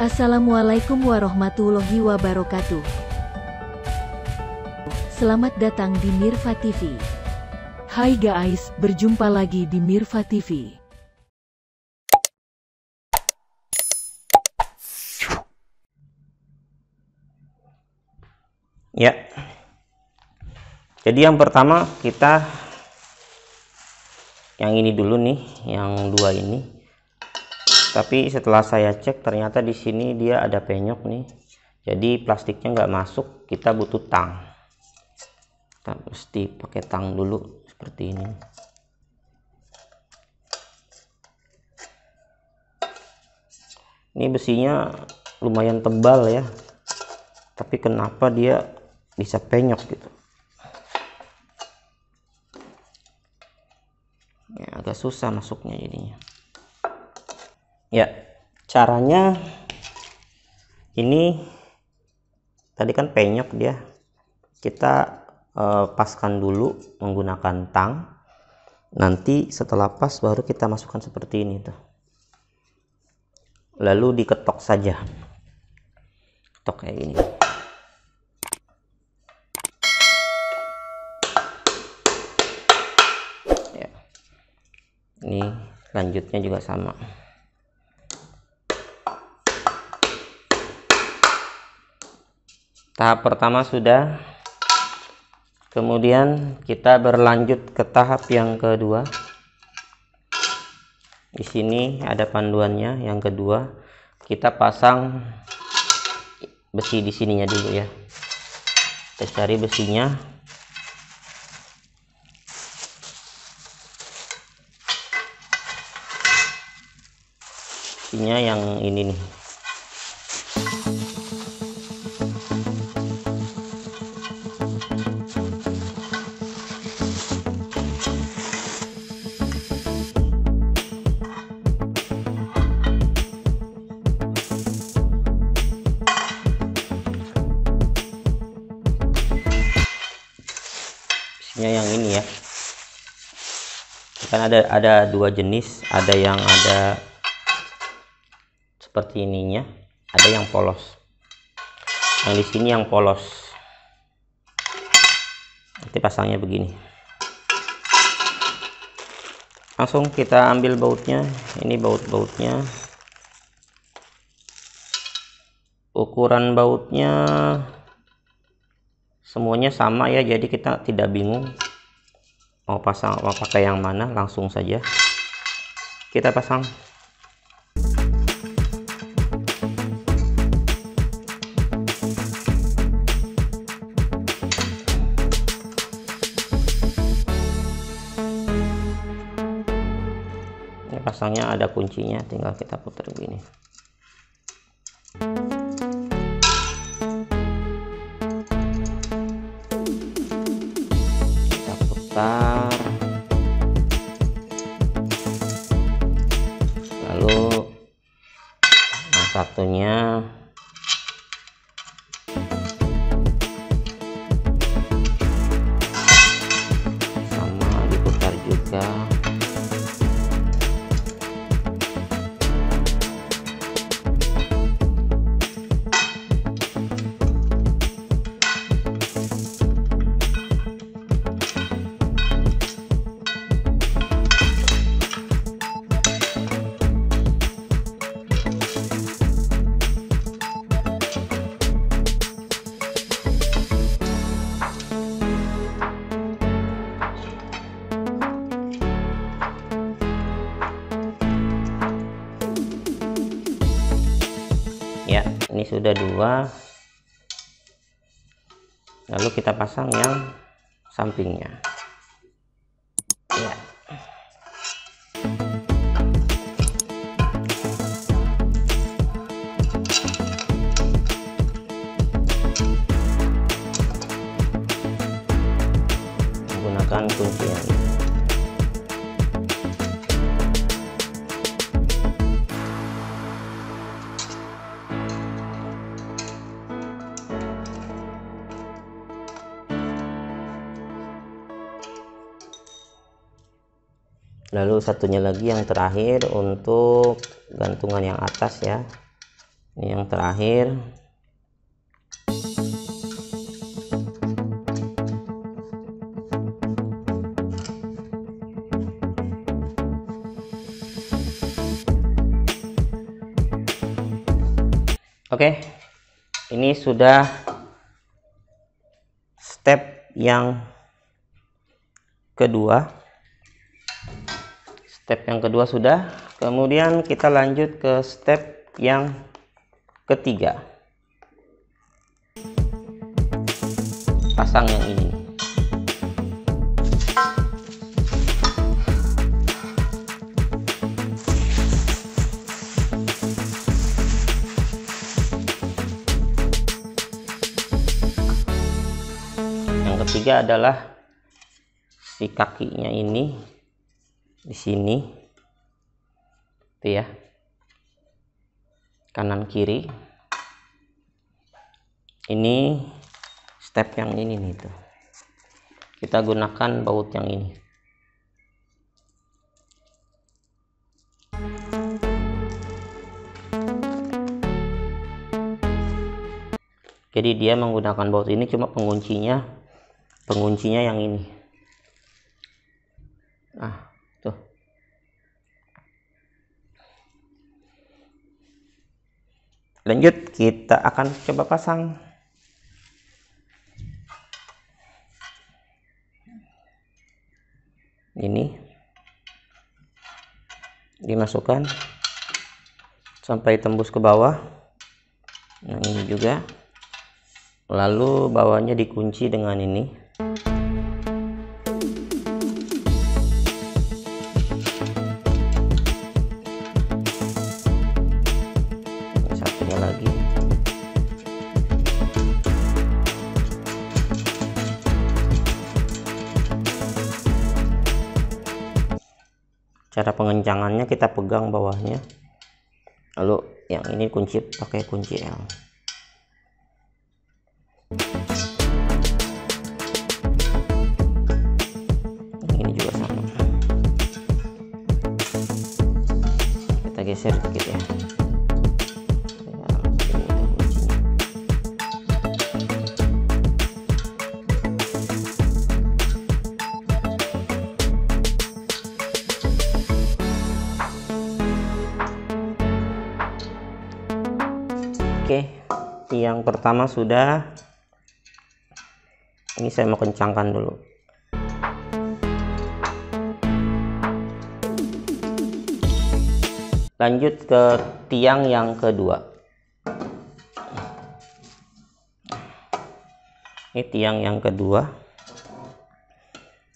Assalamualaikum warahmatullahi wabarakatuh. Selamat datang di Mirfa TV. Hai guys, berjumpa lagi di Mirfa TV. Ya. Jadi yang pertama kita yang ini dulu nih, yang dua ini. Tapi setelah saya cek ternyata di sini dia ada penyok nih. Jadi plastiknya nggak masuk, kita butuh tang. Kita mesti pakai tang dulu seperti ini. Ini besinya lumayan tebal ya. Tapi kenapa dia bisa penyok gitu ya, agak susah masuknya jadinya ya caranya ini tadi kan penyok dia. Kita eh, paskan dulu menggunakan tang. Nanti setelah pas baru kita masukkan seperti ini tuh. Lalu diketok saja. Ketok kayak gini. Ini lanjutnya juga sama tahap pertama sudah. Kemudian kita berlanjut ke tahap yang kedua. Di sini ada panduannya yang kedua. Kita pasang besi di sininya dulu ya. Kita cari besinya isinya yang ini nih ada ada dua jenis. Ada yang ada seperti ininya. Ada yang polos. Yang di sini yang polos. Nanti pasangnya begini. Langsung kita ambil bautnya. Ini baut-bautnya. Ukuran bautnya. Semuanya sama ya jadi kita tidak bingung mau pasang mau pakai yang mana langsung saja. Kita pasang. Pasangnya ada kuncinya tinggal kita putar begini sudah dua. Lalu kita pasang yang sampingnya satunya lagi yang terakhir untuk gantungan yang atas ya ini yang terakhir Oke, ini sudah step yang kedua. Step yang kedua sudah. Kemudian kita lanjut ke step yang ketiga. Pasang yang ini. ketiga adalah si kakinya ini di sini. Itu ya. Kanan kiri. Ini step yang ini nih tuh. Kita gunakan baut yang ini. Jadi dia menggunakan baut ini cuma penguncinya penguncinya yang ini. Nah tuh lanjut kita akan coba pasang. Ini dimasukkan sampai tembus ke bawah. Nah ini juga. Lalu bawahnya dikunci dengan ini cara pengencangannya kita pegang bawahnya. Lalu yang ini kunci pakai kunci L yang pertama sudah. Ini saya mau kencangkan dulu. Lanjut ke tiang yang kedua. Ini tiang yang kedua.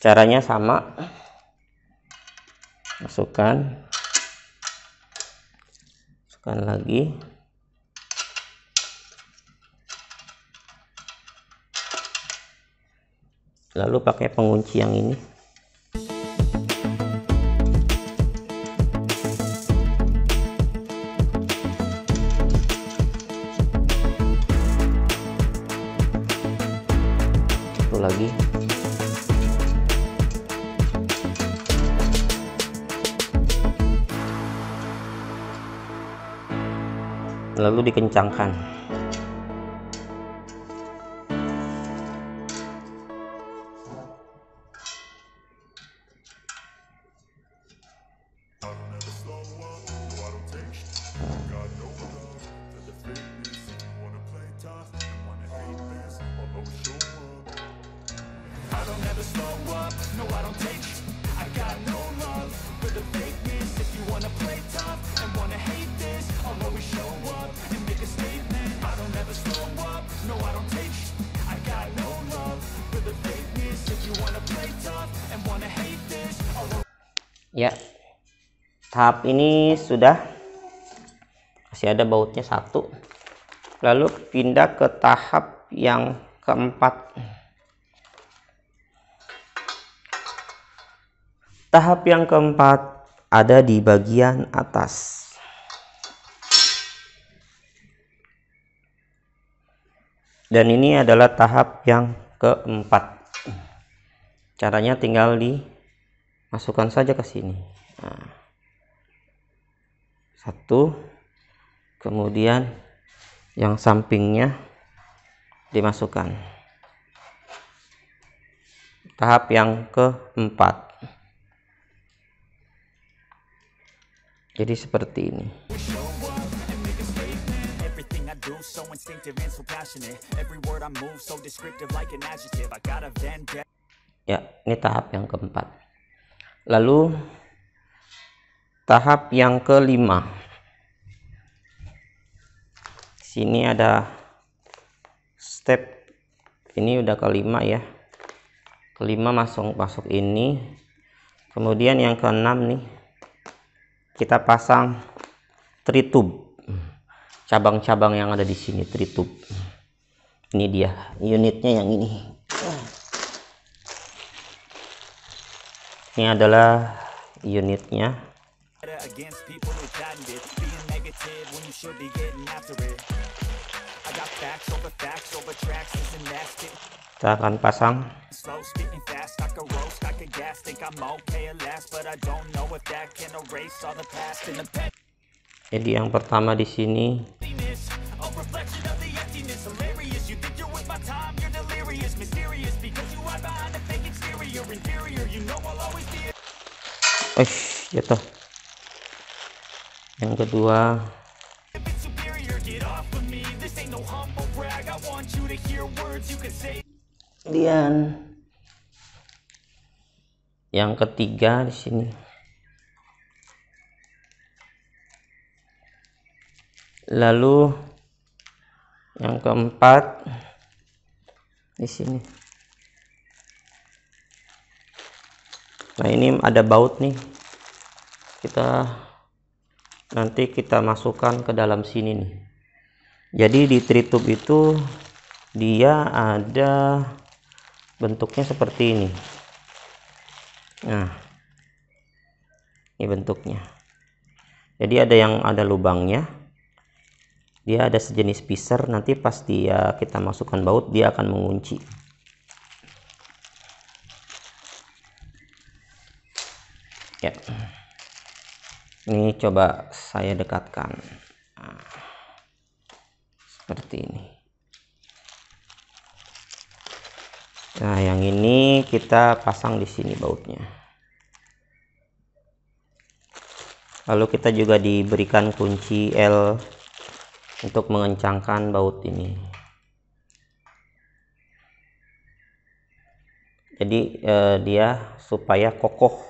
Caranya sama. Masukkan. Masukkan lagi. Lalu pakai pengunci yang ini. Satu lagi. Lalu dikencangkan ya. Tahap ini sudah masih ada bautnya satu. Lalu pindah ke tahap yang keempat. Tahap yang keempat ada di bagian atas. Dan ini adalah tahap yang keempat. Caranya tinggal di masukkan saja ke sini. Nah, satu. Kemudian yang sampingnya dimasukkan. Tahap yang keempat. Jadi seperti ini. Ya ini tahap yang keempat lalu tahap yang kelima. Sini ada step. Ini udah kelima ya. Kelima masuk masuk ini. Kemudian yang keenam nih kita pasang tritub. Cabang-cabang yang ada di sini tritub. Ini dia unitnya yang ini ini adalah unitnya. Kita akan pasang. Jadi yang pertama di sini Eh, jatuh. Yang kedua Kemudian yang ketiga di sini. Lalu yang keempat di sini. Nah, ini ada baut nih. Kita nanti kita masukkan ke dalam sini nih. Jadi di tritub itu dia ada bentuknya seperti ini. Nah ini bentuknya. Jadi ada yang ada lubangnya. Dia ada sejenis pisser nanti pas dia kita masukkan baut dia akan mengunci. Ya ini coba saya dekatkan nah, seperti ini Nah, yang ini kita pasang di sini bautnya. Lalu kita juga diberikan kunci L untuk mengencangkan baut ini. Jadi eh, dia supaya kokoh.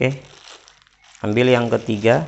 Oke. Ambil yang ketiga.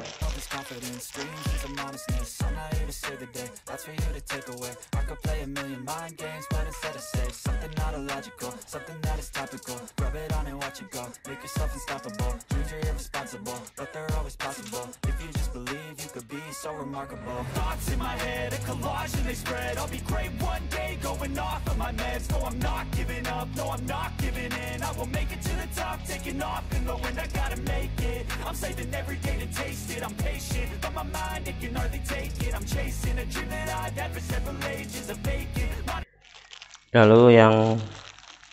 Thoughts in my head, a collage and they spread. I'll be great one day, going off of my meds. No, I'm not giving up, no, I'm not giving in. I will make it to the top, taking off in the wind I gotta make it, I'm saving every day to taste it. I'm patient, but my mind, it can hardly take it. I'm chasing a dream that I've had for several ages of vacant. Lalu yang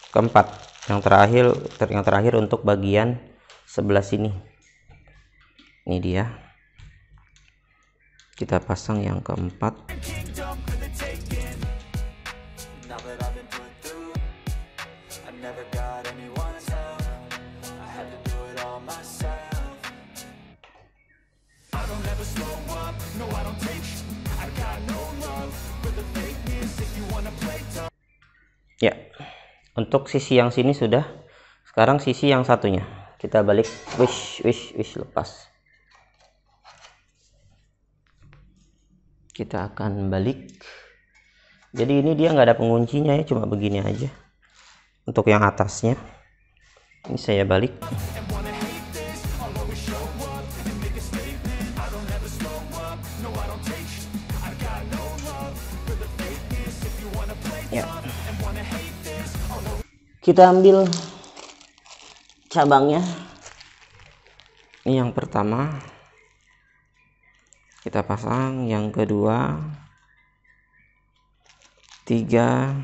keempat, yang terakhir, yang terakhir untuk bagian sebelah sini. Ini dia kita pasang yang keempat. Ya untuk sisi yang sini sudah. Sekarang sisi yang satunya. Kita balik. Wish wish wish lepas kita akan balik. Jadi ini dia nggak ada penguncinya ya cuma begini aja. Untuk yang atasnya. Ini saya balik. Ya. Kita ambil cabangnya. Ini yang pertama kita pasang yang kedua. Tiga.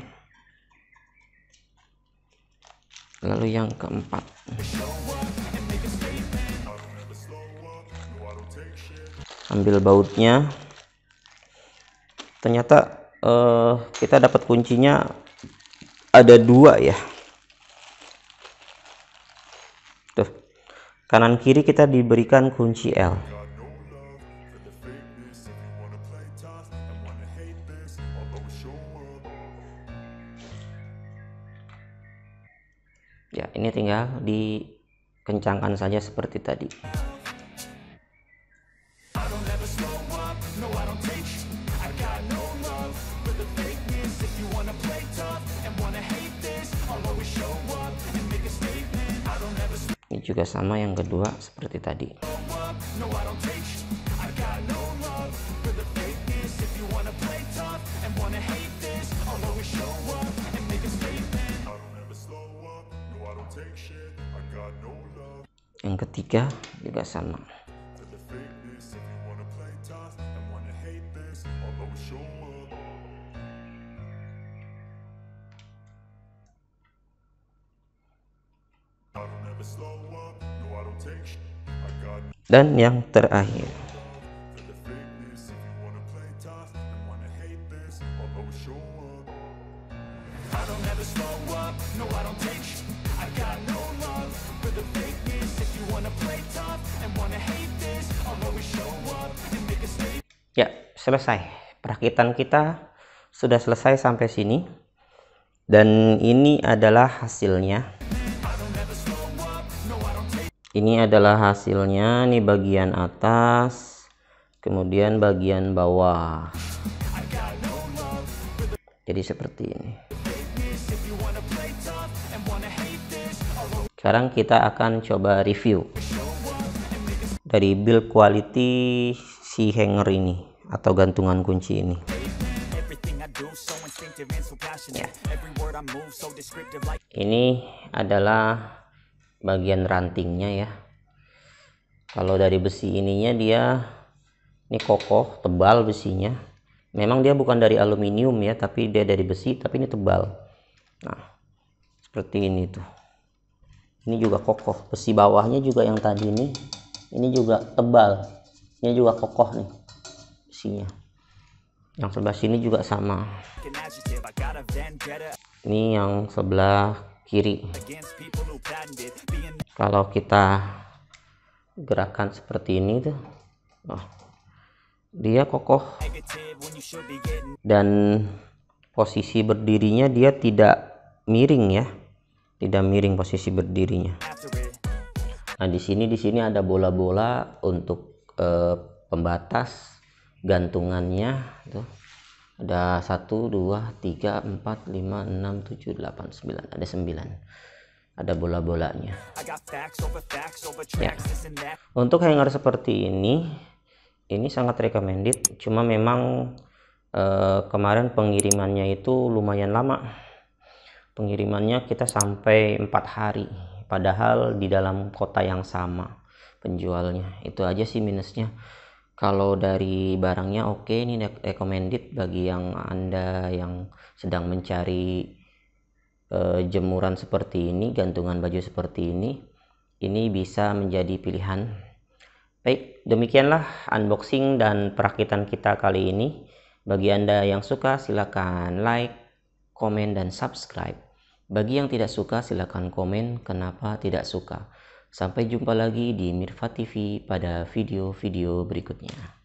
Lalu yang keempat. Ambil bautnya. Ternyata uh, kita dapat kuncinya ada dua ya. Tuh kanan kiri kita diberikan kunci L dikencangkan saja seperti tadi. Ini juga sama yang kedua seperti tadi yang ketiga juga sama. Dan yang terakhir selesai. Perakitan kita sudah selesai sampai sini. Dan ini adalah hasilnya. Ini adalah hasilnya. Nih bagian atas kemudian bagian bawah. Jadi seperti ini. Sekarang kita akan coba review dari build quality si hanger ini atau gantungan kunci ini. Ya. ini adalah bagian rantingnya ya. Kalau dari besi ininya dia ini kokoh tebal besinya. Memang dia bukan dari aluminium ya tapi dia dari besi tapi ini tebal. Nah seperti ini tuh. Ini juga kokoh. Besi bawahnya juga yang tadi ini ini juga tebal. Ini juga kokoh nih yang sebelah sini juga sama. Ini yang sebelah kiri. Kalau kita gerakan seperti ini tuh oh, dia kokoh. Dan posisi berdirinya dia tidak miring ya. Tidak miring posisi berdirinya. Nah di sini di sini ada bola-bola untuk eh, pembatas gantungannya tuh. Ada 1 2 3 4 5 6 7 8 9 ada 9 ada bola-bolanya. Ya. untuk hanger seperti ini ini sangat recommended. Cuma memang eh, kemarin pengirimannya itu lumayan lama. Pengirimannya kita sampai empat hari. Padahal di dalam kota yang sama penjualnya. Itu aja sih minusnya kalau dari barangnya oke okay, ini recommended. Bagi yang anda yang sedang mencari uh, jemuran seperti ini gantungan baju seperti ini ini bisa menjadi pilihan. Baik demikianlah unboxing dan perakitan kita kali ini. Bagi anda yang suka silakan like komen dan subscribe. Bagi yang tidak suka silakan komen kenapa tidak suka Sampai jumpa lagi di Mirfa TV pada video-video berikutnya.